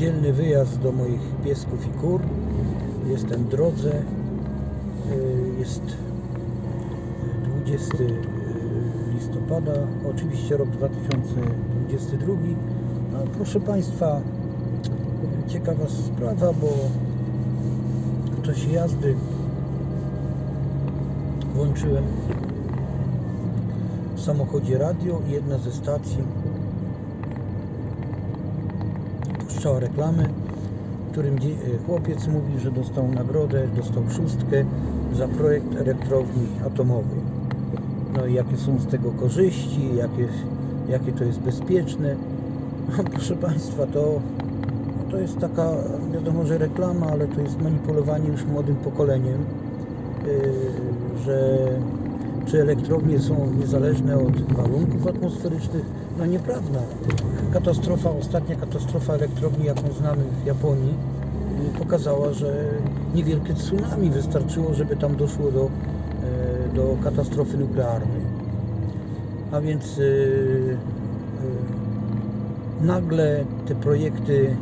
Niedzielny wyjazd do moich piesków i kur. Jestem w drodze. Y, Jest 20 listopada, oczywiście rok 2022. No, proszę Państwa, ciekawa sprawa, bo w czasie jazdy włączyłem w samochodzie radio i jedna ze stacji puszczała reklamy, w którym dzie- chłopiec mówi, że dostał nagrodę, dostał szóstkę za projekt elektrowni atomowej. No i jakie są z tego korzyści, jakie, jakie to jest bezpieczne. No, proszę Państwa, to, to jest taka, wiadomo, że reklama, ale to jest manipulowanie już młodym pokoleniem, yy, że czy elektrownie są niezależne od warunków atmosferycznych. No nieprawda. Katastrofa, ostatnia katastrofa elektrowni, jaką znamy w Japonii, yy, pokazała, że niewielkie tsunami wystarczyło, żeby tam doszło do, yy, do katastrofy nuklearnej. A więc yy, nagle te projekty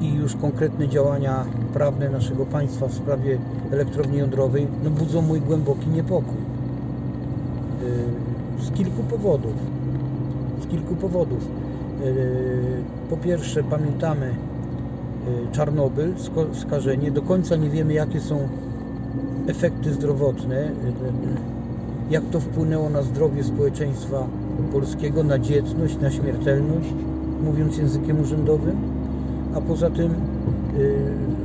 i już konkretne działania prawne naszego państwa w sprawie elektrowni jądrowej no, budzą mój głęboki niepokój. Yy, Z kilku powodów. Z kilku powodów. Yy, Po pierwsze, pamiętamy yy, Czarnobyl, skażenie. Do końca nie wiemy, jakie są efekty zdrowotne, jak to wpłynęło na zdrowie społeczeństwa polskiego, na dzietność, na śmiertelność, mówiąc językiem urzędowym. A poza tym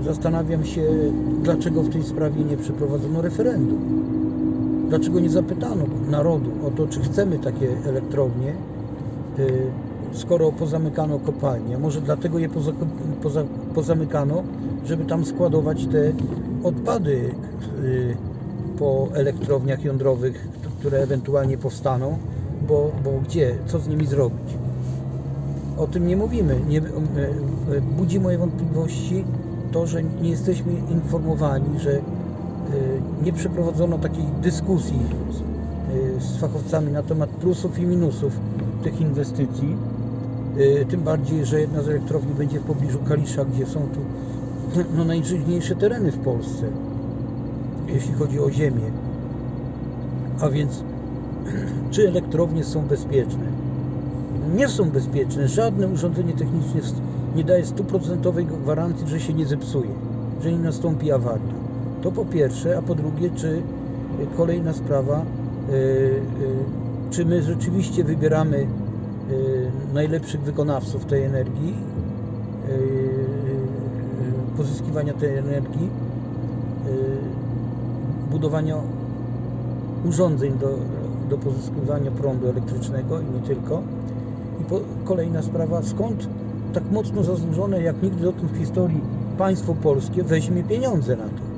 zastanawiam się, dlaczego w tej sprawie nie przeprowadzono referendum. Dlaczego nie zapytano narodu o to, czy chcemy takie elektrownie, yy, skoro pozamykano kopalnie. Może dlatego je poza, poza, pozamykano, żeby tam składować te odpady yy, po elektrowniach jądrowych, które ewentualnie powstaną, bo, bo gdzie, co z nimi zrobić? O tym nie mówimy. Nie, e, budzi moje wątpliwości to, że nie jesteśmy informowani, że nie przeprowadzono takiej dyskusji z, e, z fachowcami na temat plusów i minusów tych inwestycji. E, Tym bardziej, że jedna z elektrowni będzie w pobliżu Kalisza, gdzie są tu no, najżyźniejsze tereny w Polsce, jeśli chodzi o ziemię. A więc, czy elektrownie są bezpieczne? nie są bezpieczne. Żadne urządzenie techniczne nie daje stuprocentowej gwarancji, że się nie zepsuje, że nie nastąpi awaria. To po pierwsze, a po drugie, czy kolejna sprawa, yy, yy, czy my rzeczywiście wybieramy najlepszych wykonawców tej energii, pozyskiwania tej energii, budowania urządzeń do, do pozyskiwania prądu elektrycznego i nie tylko. I po, kolejna sprawa, skąd tak mocno zasłużone jak nigdy dotąd w historii państwo polskie weźmie pieniądze na to?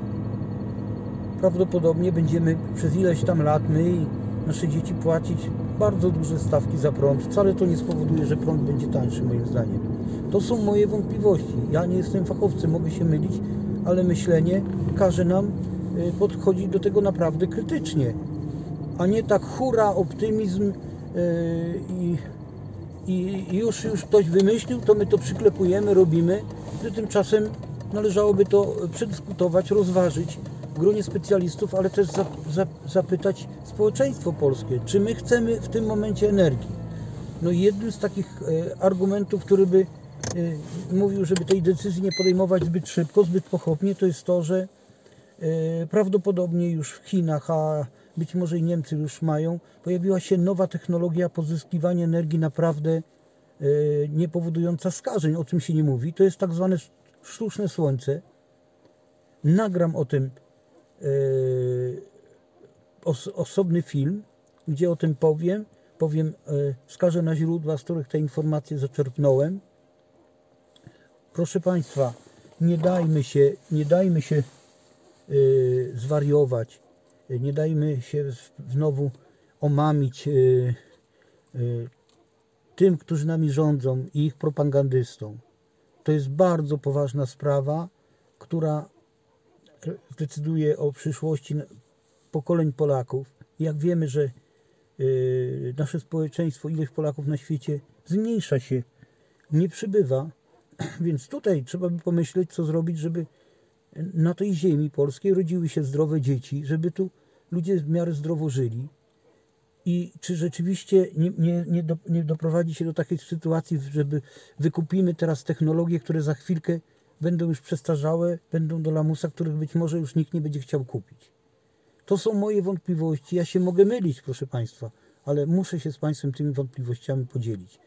Prawdopodobnie będziemy przez ileś tam lat my i nasze dzieci płacić bardzo duże stawki za prąd. Wcale to nie spowoduje, że prąd będzie tańszy moim zdaniem. To są moje wątpliwości. Ja nie jestem fachowcem, mogę się mylić, ale myślenie każe nam y, podchodzić do tego naprawdę krytycznie, a nie tak hura, optymizm yy, i i już, już ktoś wymyślił, to my to przyklepujemy, robimy. Gdy tymczasem należałoby to przedyskutować, rozważyć w gronie specjalistów, ale też za, za, zapytać społeczeństwo polskie, czy my chcemy w tym momencie energii. No i jednym z takich e, argumentów, który by e, mówił, żeby tej decyzji nie podejmować zbyt szybko, zbyt pochopnie, to jest to, że e, prawdopodobnie już w Chinach, a być może i Niemcy już mają, pojawiła się nowa technologia pozyskiwania energii naprawdę nie powodująca skażeń, o czym się nie mówi. To jest tak zwane sztuczne słońce. Nagram o tym os, osobny film, gdzie o tym powiem. Powiem, e, wskażę na źródła, z których te informacje zaczerpnąłem. Proszę Państwa, nie dajmy się, nie dajmy się y, zwariować, nie dajmy się znowu omamić y, y, tym, którzy nami rządzą i ich propagandystom. To jest bardzo poważna sprawa, która decyduje o przyszłości pokoleń Polaków. Jak wiemy, że y, nasze społeczeństwo, ilość Polaków na świecie zmniejsza się, nie przybywa, Więc tutaj trzeba by pomyśleć, co zrobić, żeby na tej ziemi polskiej rodziły się zdrowe dzieci, żeby tu ludzie w miarę zdrowo żyli. I czy rzeczywiście nie, nie, nie, do, nie doprowadzi się do takiej sytuacji, żeby wykupimy teraz technologie, które za chwilkę będą już przestarzałe, będą do lamusa, których być może już nikt nie będzie chciał kupić. To są moje wątpliwości. Ja się mogę mylić, proszę Państwa, ale muszę się z Państwem tymi wątpliwościami podzielić.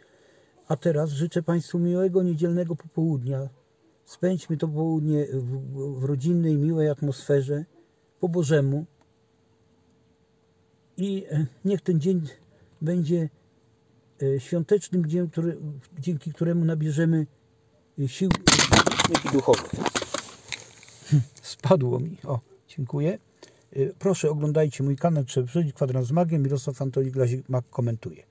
A teraz życzę Państwu miłego niedzielnego popołudnia. Spędźmy to południe w, w rodzinnej, miłej atmosferze, po Bożemu. I e, niech ten dzień będzie e, świątecznym dniem, który, dzięki któremu nabierzemy sił duchowych. Spadło mi. O, dziękuję. E, Proszę oglądajcie mój kanał Trzeba Przeżyć Kwadrans z Magiem. Mirosław Antoni Glazik Mag komentuje.